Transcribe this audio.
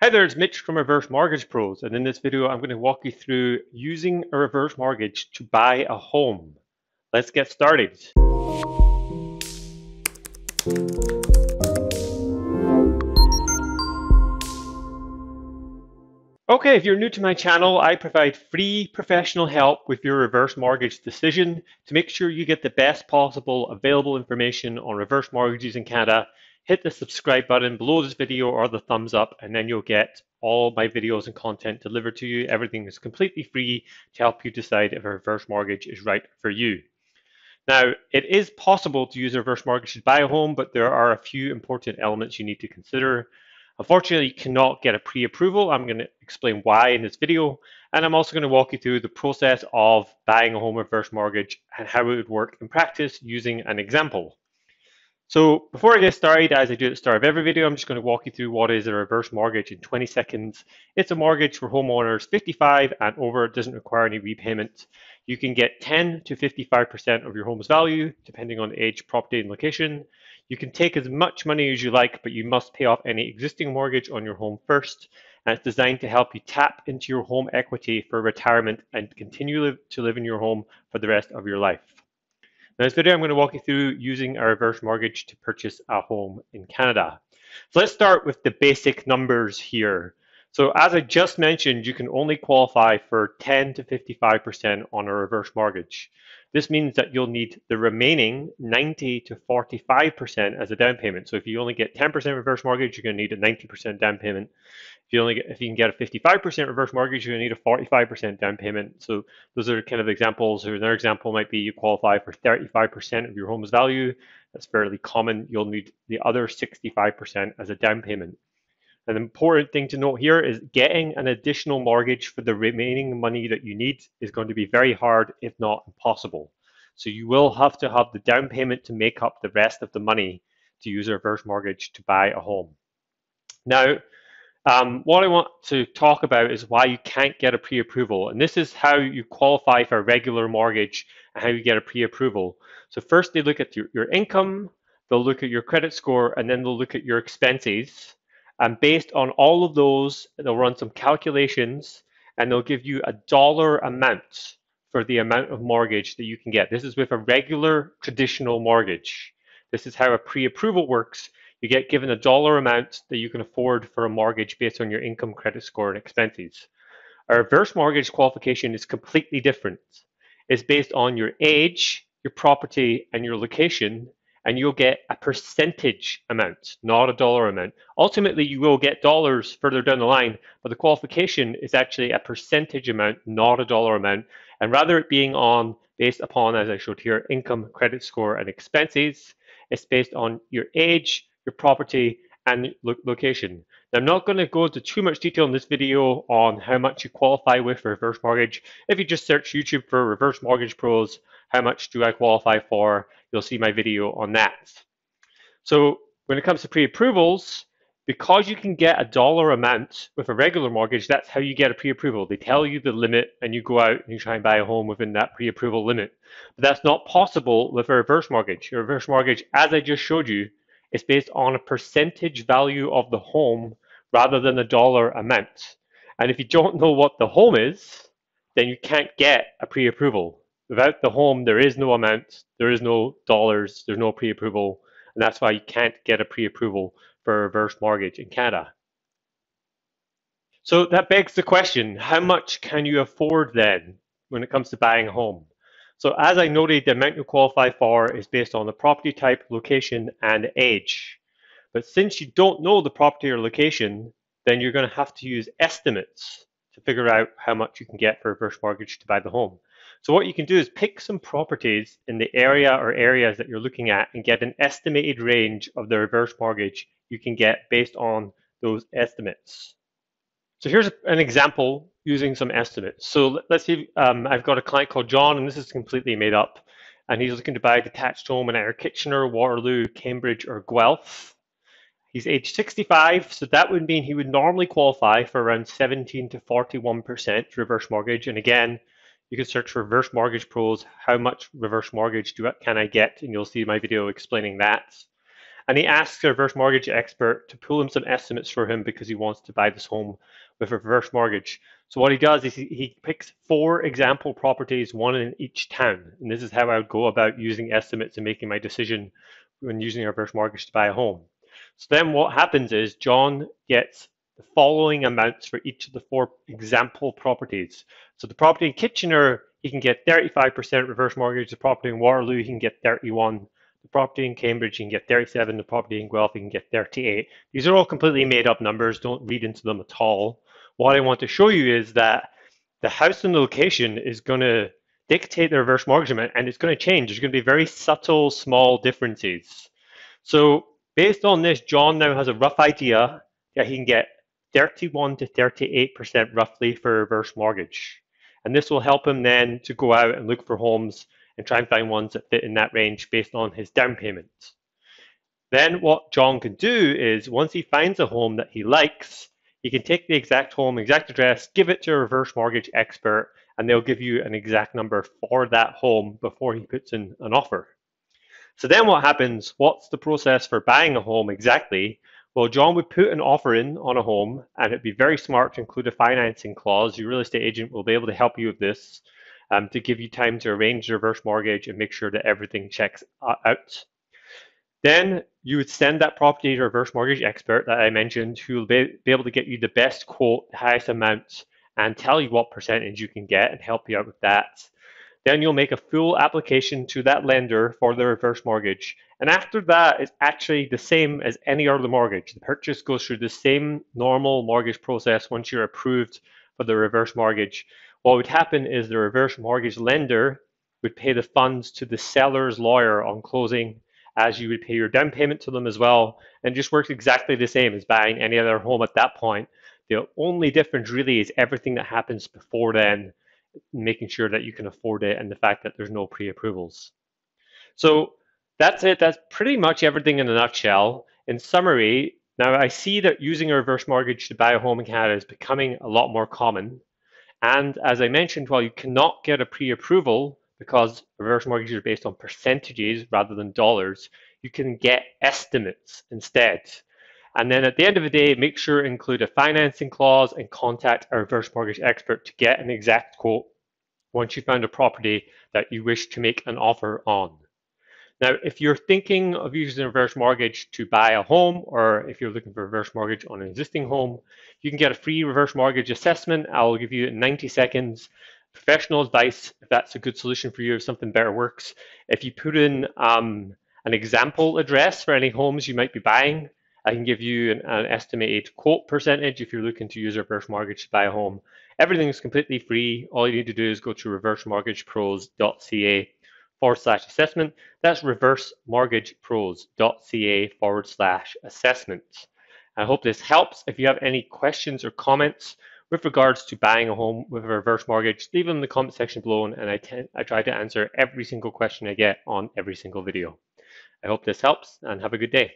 Hi there, it's Mitch from Reverse Mortgage Pros, and in this video I'm going to walk you through using a reverse mortgage to buy a home. Let's get started. Okay, if you're new to my channel, I provide free professional help with your reverse mortgage decision to make sure you get the best possible available information on reverse mortgages in Canada hit the subscribe button below this video or the thumbs up, and then you'll get all my videos and content delivered to you. Everything is completely free to help you decide if a reverse mortgage is right for you. Now, it is possible to use a reverse mortgage to buy a home, but there are a few important elements you need to consider. Unfortunately, you cannot get a pre-approval. I'm going to explain why in this video, and I'm also going to walk you through the process of buying a home reverse mortgage and how it would work in practice using an example. So before I get started, as I do at the start of every video, I'm just going to walk you through what is a reverse mortgage in 20 seconds. It's a mortgage for homeowners 55 and over. It doesn't require any repayment. You can get 10 to 55% of your home's value, depending on age, property, and location. You can take as much money as you like, but you must pay off any existing mortgage on your home first. And it's designed to help you tap into your home equity for retirement and continue to live in your home for the rest of your life. In this video, I'm going to walk you through using a reverse mortgage to purchase a home in Canada. So let's start with the basic numbers here. So as I just mentioned, you can only qualify for 10 to 55% on a reverse mortgage. This means that you'll need the remaining 90 to 45% as a down payment. So if you only get 10% reverse mortgage, you're going to need a 90% down payment. If you only get, if you can get a 55% reverse mortgage, you're going to need a 45% down payment. So those are kind of examples. Or another example might be you qualify for 35% of your home's value. That's fairly common. You'll need the other 65% as a down payment. An important thing to note here is getting an additional mortgage for the remaining money that you need is going to be very hard, if not impossible. So you will have to have the down payment to make up the rest of the money to use a reverse mortgage to buy a home. Now, um, what I want to talk about is why you can't get a pre-approval. And this is how you qualify for a regular mortgage and how you get a pre-approval. So first they look at your, your income, they'll look at your credit score, and then they'll look at your expenses. And based on all of those, they'll run some calculations and they'll give you a dollar amount for the amount of mortgage that you can get. This is with a regular traditional mortgage. This is how a pre-approval works. You get given a dollar amount that you can afford for a mortgage based on your income, credit score, and expenses. A reverse mortgage qualification is completely different. It's based on your age, your property, and your location, and you'll get a percentage amount, not a dollar amount. Ultimately, you will get dollars further down the line, but the qualification is actually a percentage amount, not a dollar amount. And rather it being on based upon, as I showed here, income, credit score, and expenses, it's based on your age, your property, and lo location. Now, I'm not going to go into too much detail in this video on how much you qualify with for reverse mortgage. If you just search YouTube for reverse mortgage pros, how much do I qualify for? You'll see my video on that. So when it comes to pre-approvals, because you can get a dollar amount with a regular mortgage, that's how you get a pre-approval. They tell you the limit and you go out and you try and buy a home within that pre-approval limit. But that's not possible with a reverse mortgage. A reverse mortgage, as I just showed you, is based on a percentage value of the home rather than a dollar amount. And if you don't know what the home is, then you can't get a pre-approval. Without the home, there is no amount, there is no dollars, there's no pre-approval, and that's why you can't get a pre-approval for a reverse mortgage in Canada. So that begs the question, how much can you afford then when it comes to buying a home? So as I noted, the amount you qualify for is based on the property type, location, and age. But since you don't know the property or location, then you're going to have to use estimates to figure out how much you can get for a reverse mortgage to buy the home. So what you can do is pick some properties in the area or areas that you're looking at and get an estimated range of the reverse mortgage you can get based on those estimates. So here's an example using some estimates. So let's see, um, I've got a client called John, and this is completely made up, and he's looking to buy a detached home in either Kitchener, Waterloo, Cambridge, or Guelph. He's age 65, so that would mean he would normally qualify for around 17 to 41% reverse mortgage. And again, you can search for reverse mortgage pros. How much reverse mortgage do can I get? And you'll see my video explaining that. and he asks a reverse mortgage expert to pull him some estimates for him because he wants to buy this home with a reverse mortgage. So what he does is he, he picks four example properties, one in each town. And this is how I would go about using estimates and making my decision when using a reverse mortgage to buy a home. So then what happens is John gets the following amounts for each of the four example properties. So the property in Kitchener, he can get 35% reverse mortgage. The property in Waterloo, he can get 31. The property in Cambridge, you can get 37. The property in Guelph, you can get 38. These are all completely made up numbers. Don't read into them at all. What I want to show you is that the house and the location is going to dictate the reverse mortgage amount and it's going to change. There's going to be very subtle, small differences. So based on this, John now has a rough idea that he can get 31 to 38% roughly for reverse mortgage. And this will help him then to go out and look for homes and try and find ones that fit in that range based on his down payment. Then what John can do is once he finds a home that he likes, he can take the exact home, exact address, give it to a reverse mortgage expert, and they'll give you an exact number for that home before he puts in an offer. So then what happens? What's the process for buying a home exactly? Well, John would put an offer in on a home, and it'd be very smart to include a financing clause. Your real estate agent will be able to help you with this um, to give you time to arrange the reverse mortgage and make sure that everything checks out. Then you would send that property to a reverse mortgage expert that I mentioned, who will be, able to get you the best quote, the highest amount, and tell you what percentage you can get and help you out with that. Then you'll make a full application to that lender for the reverse mortgage. And after that, it's actually the same as any other mortgage. The purchase goes through the same normal mortgage process once you're approved for the reverse mortgage. What would happen is the reverse mortgage lender would pay the funds to the seller's lawyer on closing as you would pay your down payment to them as well. And just works exactly the same as buying any other home at that point. The only difference really is everything that happens before then making sure that you can afford it and the fact that there's no pre-approvals. So that's it. That's pretty much everything in a nutshell. In summary, now I see that using a reverse mortgage to buy a home in Canada is becoming a lot more common. And as I mentioned, while you cannot get a pre-approval because reverse mortgages are based on percentages rather than dollars, you can get estimates instead. And then at the end of the day, make sure include a financing clause and contact a reverse mortgage expert to get an exact quote once you found a property that you wish to make an offer on. Now, if you're thinking of using a reverse mortgage to buy a home, or if you're looking for a reverse mortgage on an existing home, you can get a free reverse mortgage assessment. I'll give you 90 seconds professional advice if that's a good solution for you, if something better works. If you put in um, an example address for any homes you might be buying, I can give you an, an, estimated quote percentage if you're looking to use a reverse mortgage to buy a home. Everything is completely free. All you need to do is go to reversemortgagepros.ca forward slash assessment. That's reversemortgagepros.ca forward slash assessment. I hope this helps. If you have any questions or comments with regards to buying a home with a reverse mortgage, leave them in the comment section below and I, I try to answer every single question I get on every single video. I hope this helps and have a good day.